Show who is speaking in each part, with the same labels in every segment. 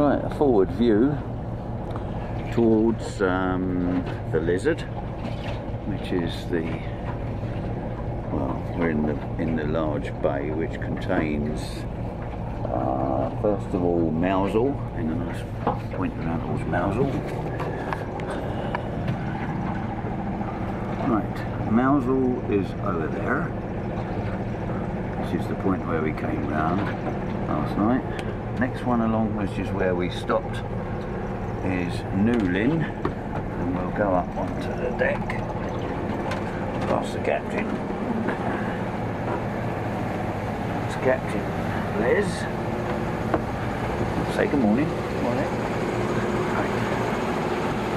Speaker 1: Right, a forward view towards um, the lizard, which is the well, we're in the in the large bay which contains uh, first of all Mousehole, in a nice point around towards Mousehole. Right, Mousehole is over there, This is the point where we came round last night. Next one along, which is where we stopped, is Newlyn, and we'll go up onto the deck past the captain. It's Captain Les. Say good morning. Morning.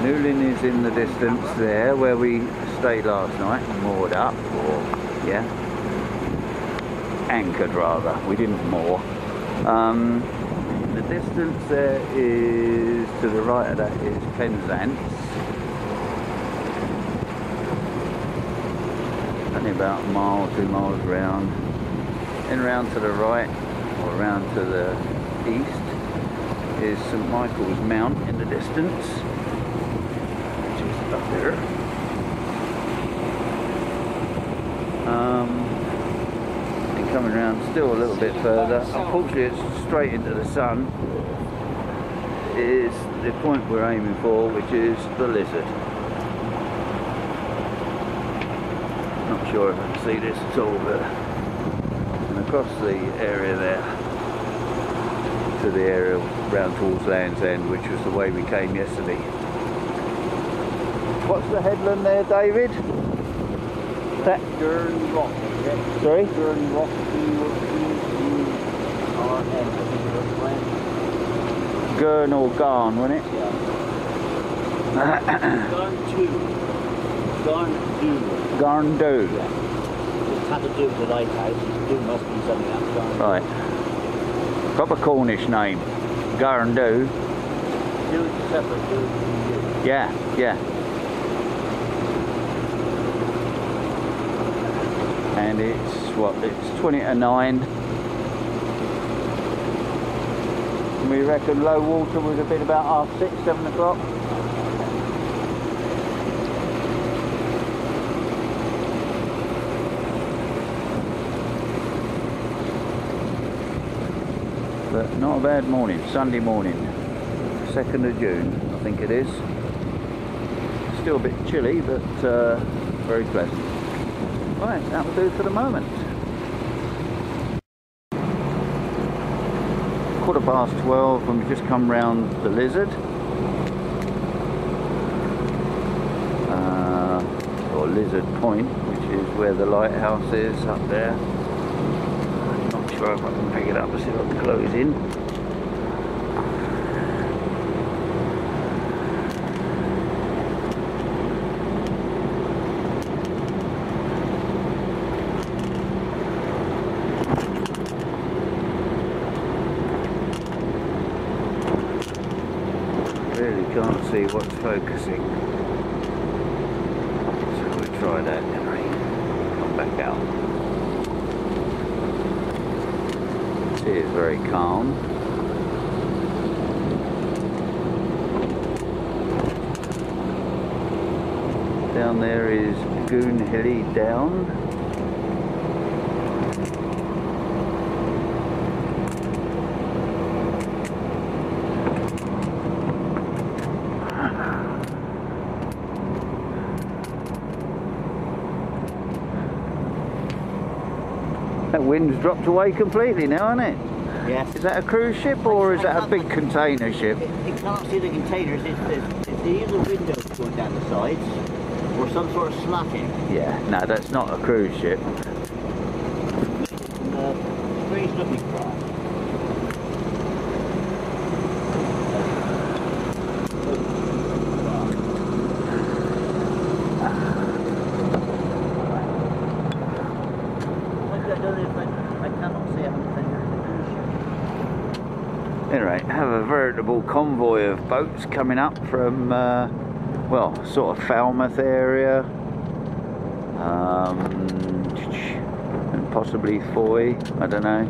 Speaker 1: Newlyn is in the distance there where we stayed last night, moored up, or yeah, anchored rather. We didn't moor. Um, distance there is to the right of that is Penzance. Only about a mile, two miles round. Then round to the right, or round to the east, is St Michael's Mount in the distance, which is up there. Um, coming around still a little bit further, unfortunately it's straight into the sun, is the point we're aiming for, which is the lizard. Not sure if I can see this at all, but and across the area there to the area round towards Land's End, which was the way we came yesterday. What's the headland there, David? That
Speaker 2: Rock.
Speaker 1: Sorry?
Speaker 2: Gurn Rock. G-U-R-N. I think it was right.
Speaker 1: Gurn or Garn, wasn't it?
Speaker 2: Yeah. Garn 2. Garn 2.
Speaker 1: Garndoo.
Speaker 2: Yeah. Just had to do with the lighthouse. Do must be something else. Garn.
Speaker 1: Right. Proper Cornish name. Garndoo.
Speaker 2: Two separate. Two.
Speaker 1: Yeah, yeah. And it's what? It's 20 to 9. And we reckon low water was a bit about half six, seven o'clock. But not a bad morning, Sunday morning, 2nd of June, I think it is. Still a bit chilly, but uh, very pleasant. Right, that will do for the moment. Quarter past 12 and we've just come round the Lizard. Uh, or Lizard Point, which is where the lighthouse is up there. I'm not sure if I can pick it up see if I can close in. Really can't see what's focusing. So we'll try that anyway. Come back out. Sea is very calm. Down there is Goon Hilly Down. That wind's dropped away completely now, hasn't it?
Speaker 2: Yes.
Speaker 1: Is that a cruise ship or is that a big container ship?
Speaker 2: You can't see the containers. It's, it's, it's either windows going down the sides or some sort of slatting.
Speaker 1: Yeah, no, that's not a cruise ship.
Speaker 2: Uh, strange looking craft. I cannot see a container in the cruise ship.
Speaker 1: Anyway, have a veritable convoy of boats coming up from, uh, well, sort of Falmouth area, um, and possibly Fowey. I don't know.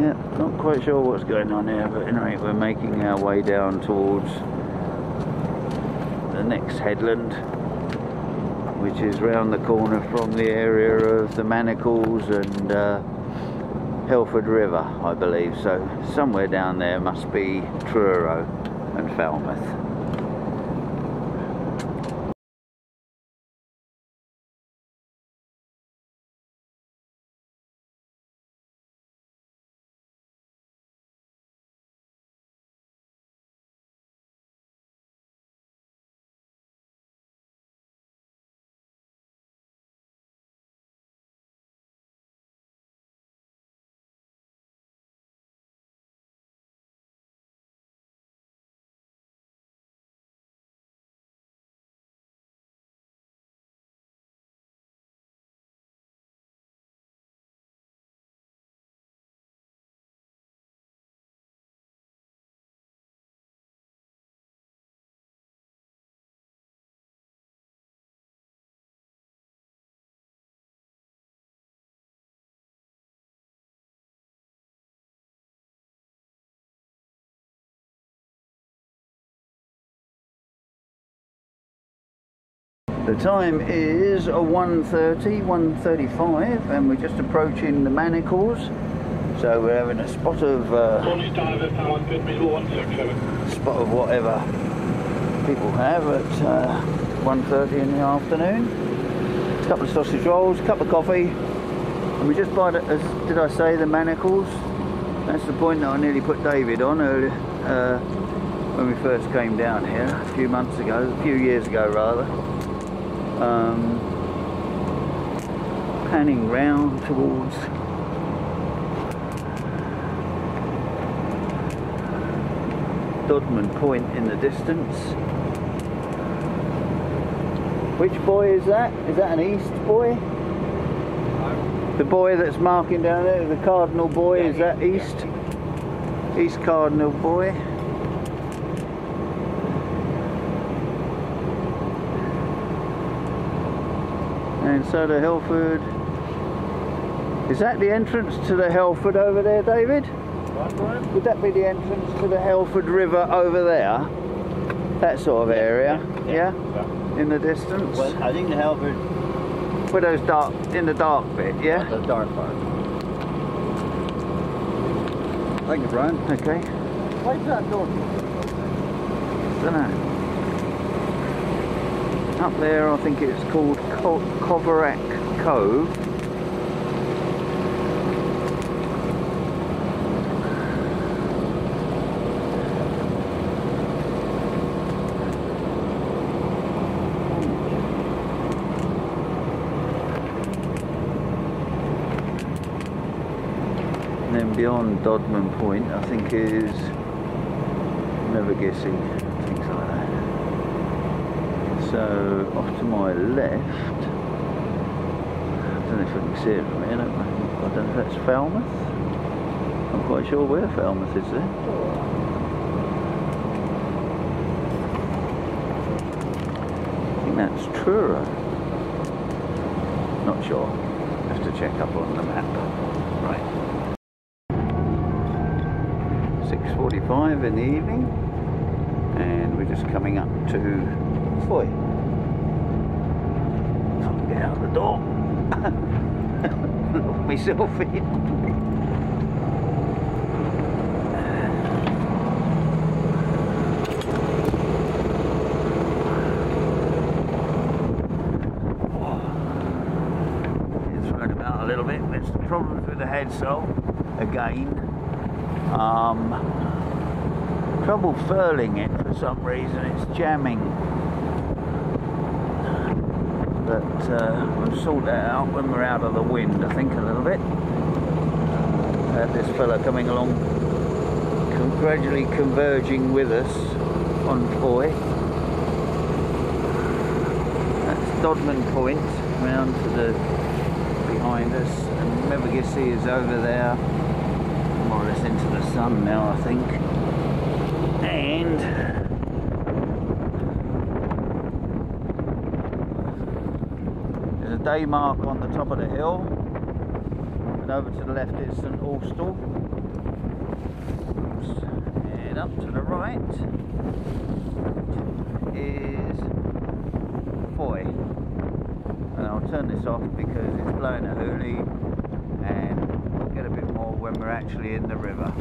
Speaker 1: Yeah, not quite sure what's going on here, but anyway, we're making our way down towards the next headland, which is round the corner from the area of the Manacles and uh, Helford River, I believe. So somewhere down there must be Truro and Falmouth. The time is 1.30, 1.35 and we're just approaching the Manacles. So we're having a spot of uh, spot of whatever people have at uh, 1.30 in the afternoon. A couple of sausage rolls, a cup of coffee. And we just buy, the, as did I say, the Manacles. That's the point that I nearly put David on earlier, uh, when we first came down here a few months ago, a few years ago rather um, panning round towards Dodman Point in the distance. Which buoy is that? Is that an east buoy? The buoy that's marking down there, the cardinal buoy, yeah, is that east? Yeah. East cardinal buoy. And so the Helford. Is that the entrance to the Helford over there, David?
Speaker 2: What,
Speaker 1: Would that be the entrance to the Helford River over there? That sort of area, yeah? yeah? yeah. In the distance?
Speaker 2: Well, I think the Helford...
Speaker 1: Where those dark, in the dark bit, yeah?
Speaker 2: The dark part. Thank you, Brian.
Speaker 1: Okay.
Speaker 2: Why's that door?
Speaker 1: Don't know. Up there, I think it's called Co Coverack Cove. And then beyond Dodman Point, I think is Mevagissey. So off to my left, I don't know if I can see it from here, I don't, I don't know if that's Falmouth. I'm quite sure where Falmouth is there. I think that's Truro. Not sure. Have to check up on the map. Right. 6.45 in the evening and we're just coming up to Fowey get out the door. Lock myself in. It's about a little bit. There's problems with the head so again. Um, trouble furling it for some reason. It's jamming but uh, we'll sort that out when we're out of the wind I think a little bit. Uh, this fella coming along gradually converging with us on Fowey. That's Dodman Point round to the behind us and Mevagissey is over there more or less into the sun now I think. And day mark on the top of the hill and over to the left is St Austell. And up to the right is Fowey. And I'll turn this off because it's blowing a hoolie and we'll get a bit more when we're actually in the river.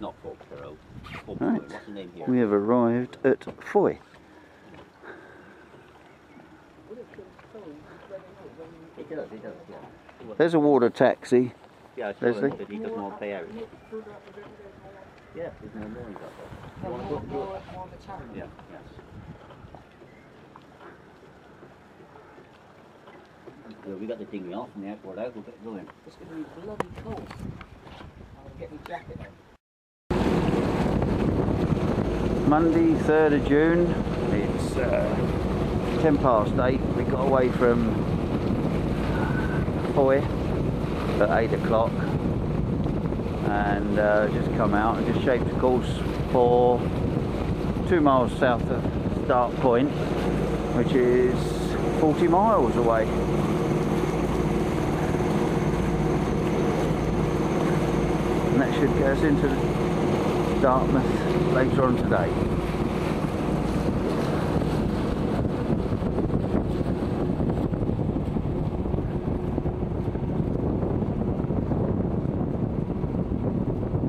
Speaker 2: Not Fort Perot. Fort
Speaker 1: Right.
Speaker 2: Boy. What's the name here?
Speaker 1: We have arrived at Fowey.
Speaker 2: It does, it does, yeah.
Speaker 1: There's a water taxi.
Speaker 2: Yeah, I saw
Speaker 1: Leslie?
Speaker 2: him, but he doesn't want to pay out. Yeah, there's no noise up there. You want to go? Yeah, yes. Well, we got the thing off from the airport out, we'll get going.
Speaker 3: It's going to be bloody cold. I'll get my jacket on.
Speaker 1: Monday, 3rd of June. It's uh, 10 past 8. We got away from Fowey at 8 o'clock and uh, just come out and just shaped a course for two miles south of Start Point, which is 40 miles away. And that should get us into Dartmouth later on today.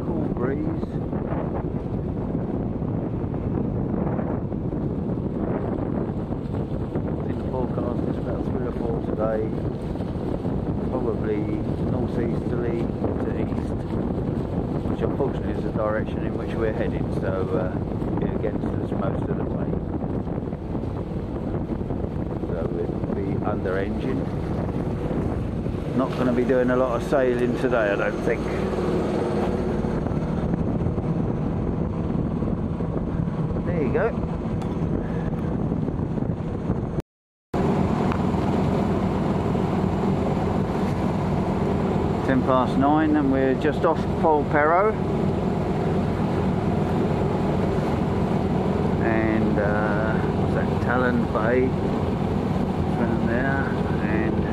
Speaker 1: Cool breeze. In the forecast it's about three or four today. Probably northeasterly to east which unfortunately is the direction in which we're heading, so uh, it against us most of the way. So we'll be under engine. Not going to be doing a lot of sailing today, I don't think. There you go. Ten past nine, and we're just off Polperro. And uh, what's that? Talland Bay. Around there, and a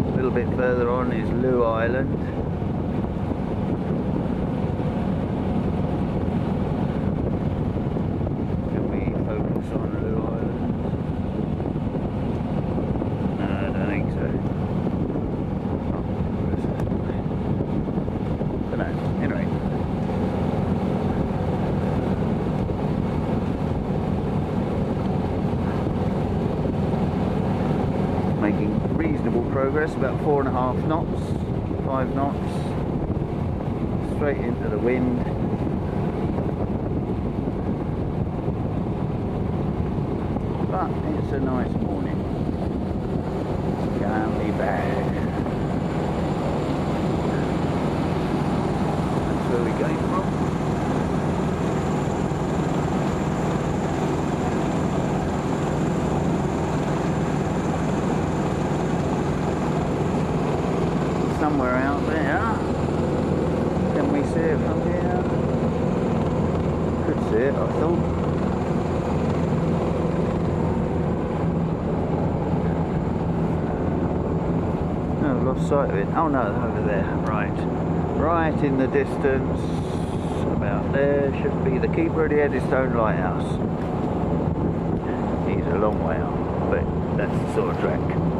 Speaker 1: little bit further on is Looe Island. Can we focus on Looe Island? No, I don't think so. But no, anyway. Making reasonable progress, about four and a half knots, five knots, straight into the wind. But it's a nice morning. Can't be bad. That's where we came from. Somewhere out there. Can we see it from here? Could see it, I thought. No, I've lost sight of it. Oh no, over there. Right. Right in the distance. About there should be the keeper of the Eddystone Lighthouse. He's a long way out, but that's the sort of track.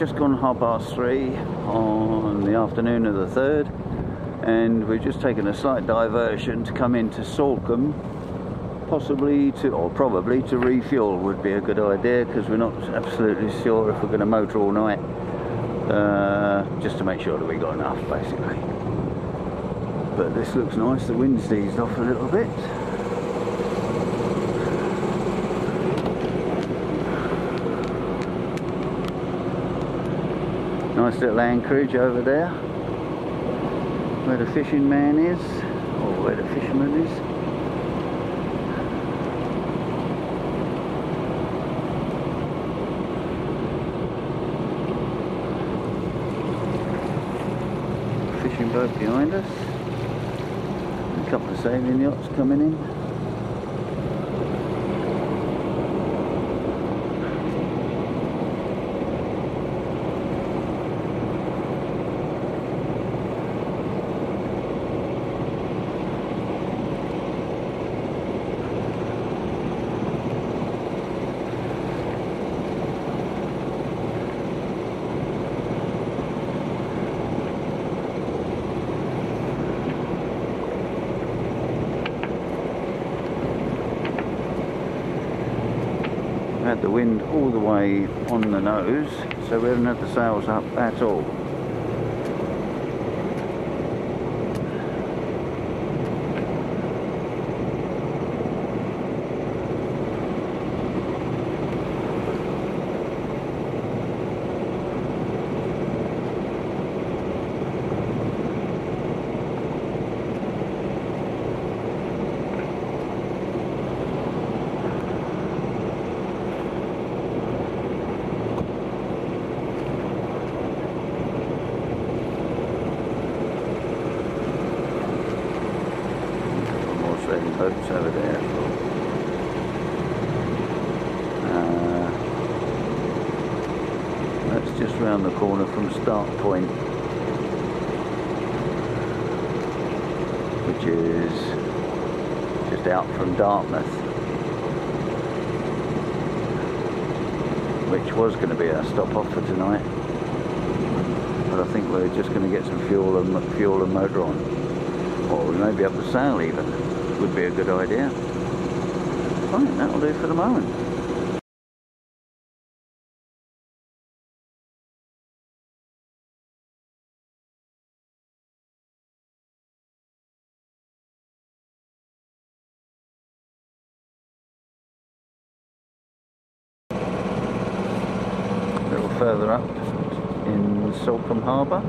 Speaker 1: Just gone half past three on the afternoon of the 3rd and we've just taken a slight diversion to come into Salcombe possibly to or probably to refuel would be a good idea because we're not absolutely sure if we're going to motor all night uh, just to make sure that we got enough basically. But this looks nice the wind's eased off a little bit nice little anchorage over there. Where the fishing man is or where the fisherman is. Fishing boat behind us. A couple of sailing yachts coming in had the wind all the way on the nose so we haven't had the sails up at all boats over there. Uh, that's just round the corner from Start Point, which is out from Dartmouth, which was going to be our stop off for tonight. But I think we're just going to get some fuel and fuel and motor on, or we may be up to sail even would be a good idea. Fine, that'll do for the moment. Harbour.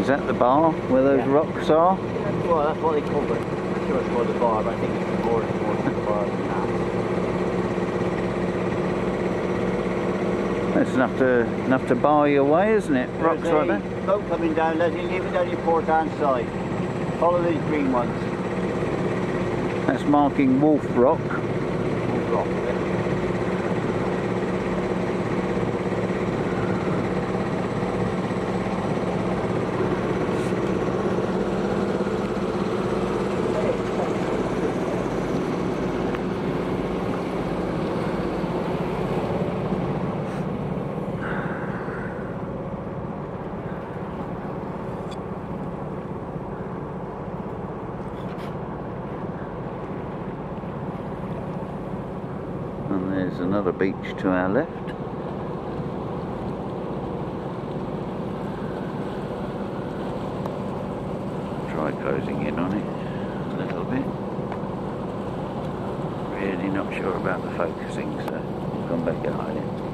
Speaker 1: Is that the bar where those yeah. rocks are?
Speaker 2: Well, that's what they call it. I'm sure it's the bar, but I think it's more, more than the bar than
Speaker 1: that. That's enough to enough to bar your way, isn't it?
Speaker 2: There's
Speaker 1: Rocks like that.
Speaker 2: Boat coming down, Leslie, leave it down your port hand side. Follow these green ones.
Speaker 1: That's marking Wolf Rock.
Speaker 2: Wolf Rock,
Speaker 1: There's another beach to our left. Try closing in on it a little bit. Really not sure about the focusing, so come back behind it.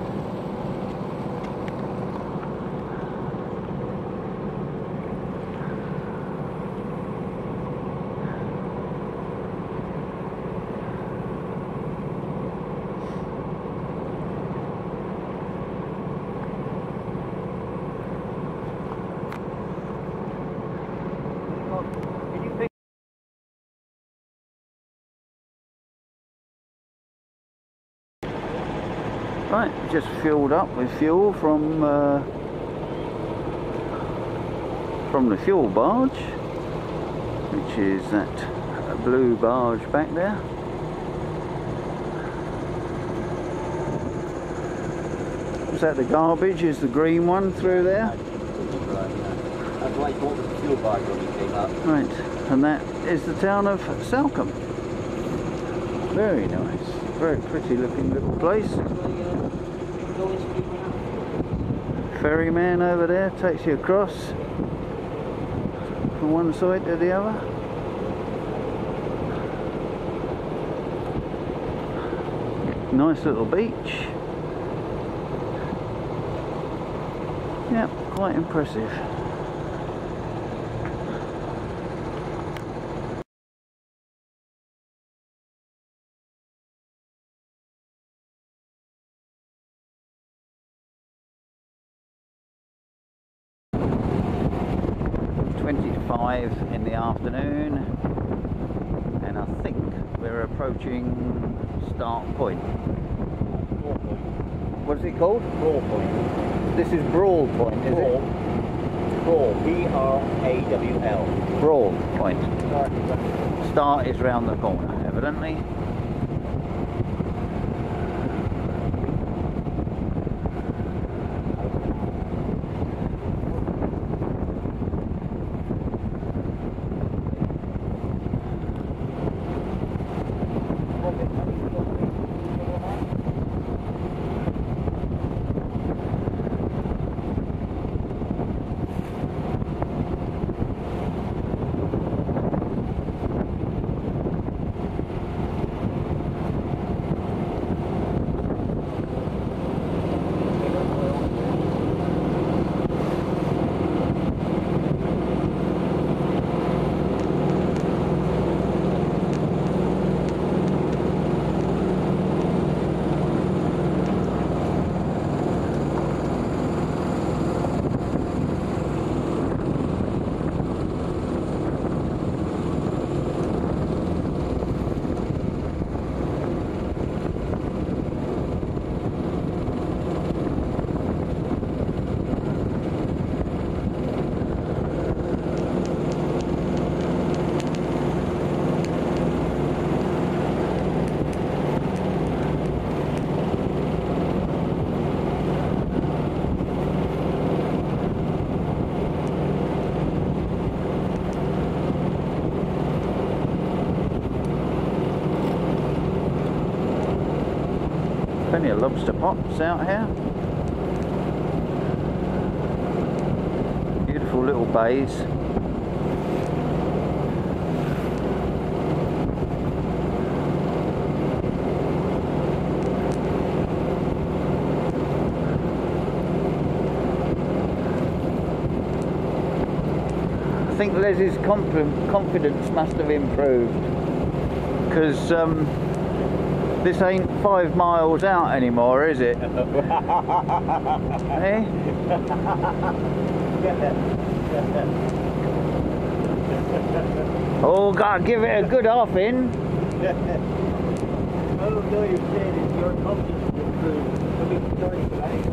Speaker 1: Just filled up with fuel from uh, from the fuel barge, which is that blue barge back there. Is that the garbage? Is the green one through there?
Speaker 2: That's why he bought the fuel barge when he came up.
Speaker 1: Right, and that is the town of Salcombe. Very nice, very pretty looking little place. Ferryman over there takes you across from one side to the other. Nice little beach. Yep, quite impressive. Plenty of lobster pops out here. Beautiful little bays. I think confi- confidence must have improved because um, this ain't five miles out anymore, is it? eh? Oh, gotta give it a good off in.
Speaker 2: I don't know you're saying it's your. I mean, sorry, but I ain't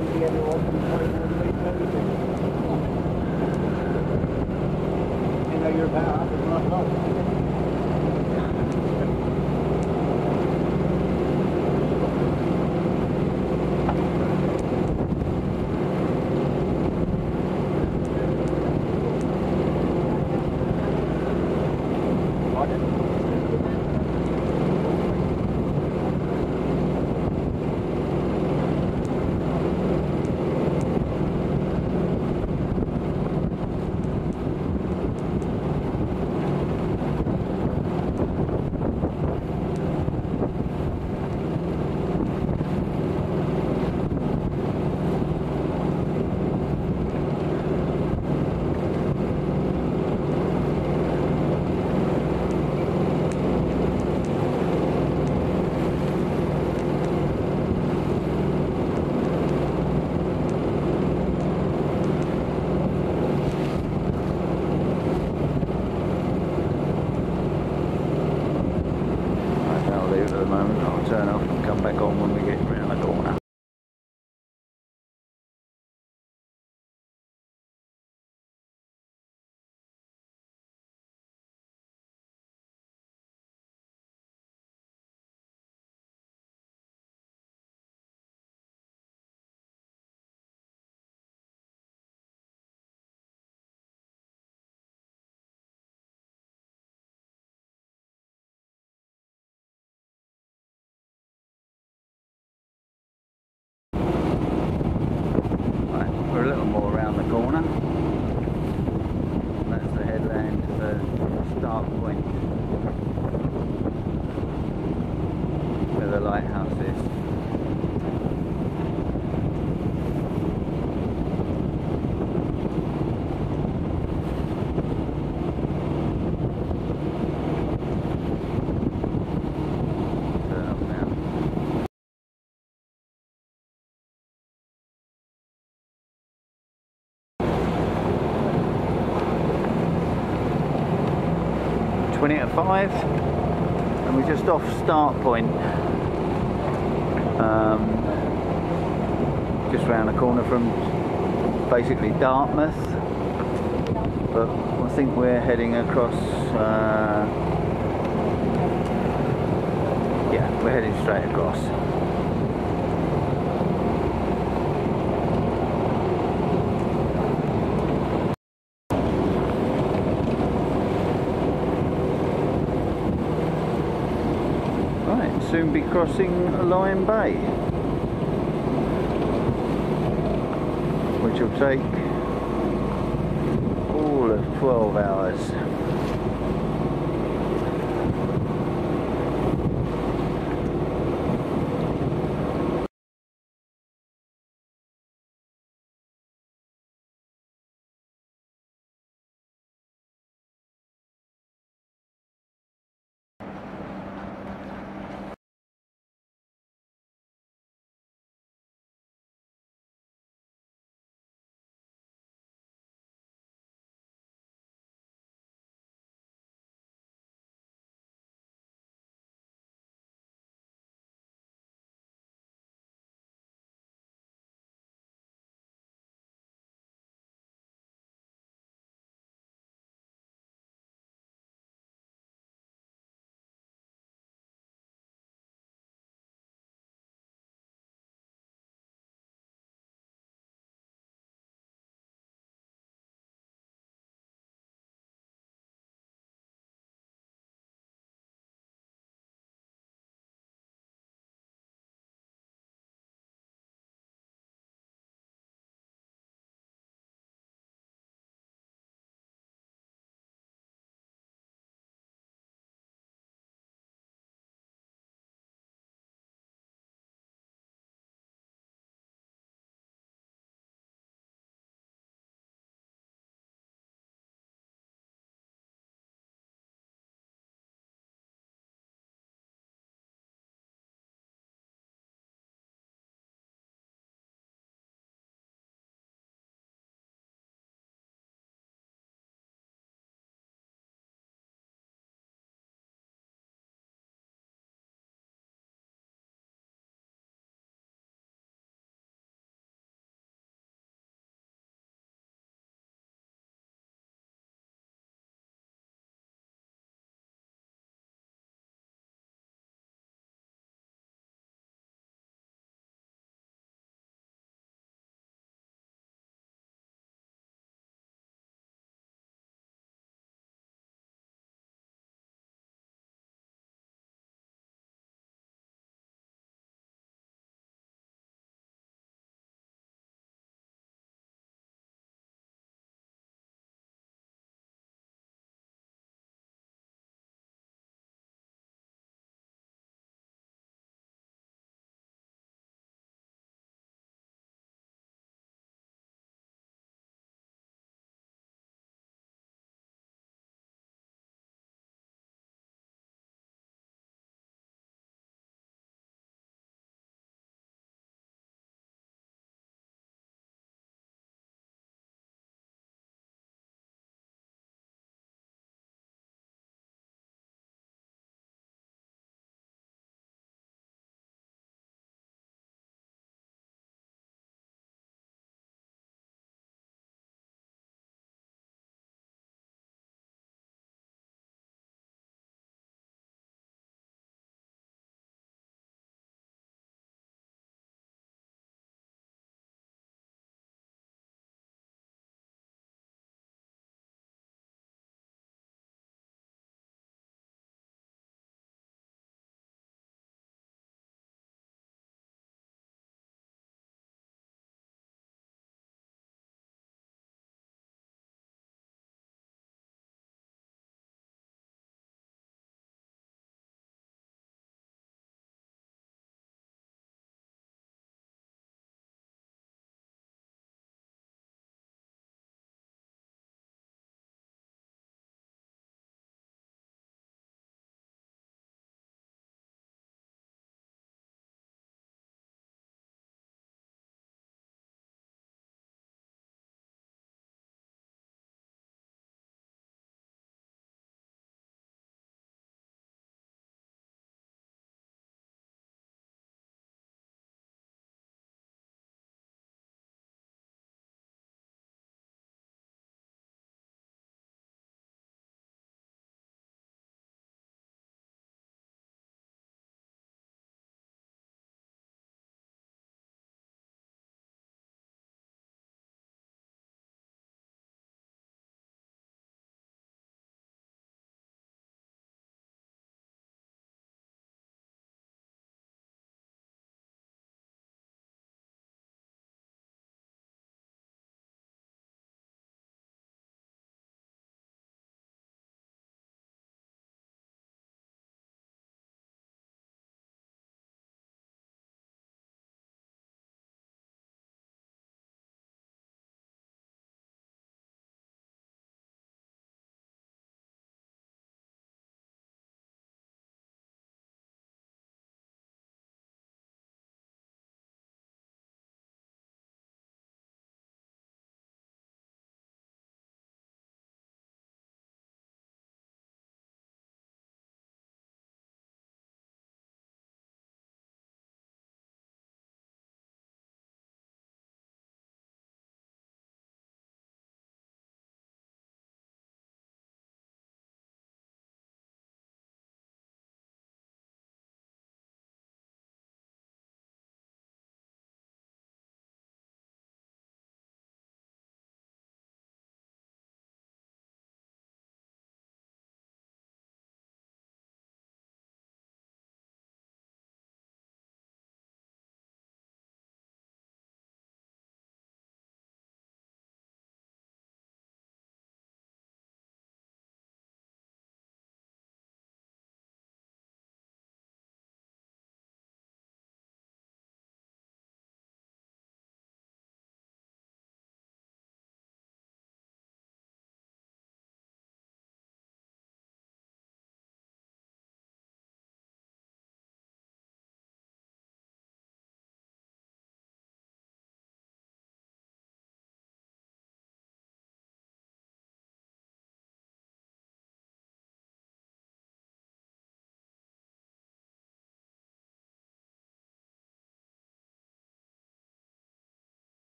Speaker 1: 20 to 5 and we're just off start point. Um, just round the corner from basically Dartmouth. But I think we're heading across uh, yeah we're heading straight across Right, soon be crossing Lyme Bay which will take all of 12 hours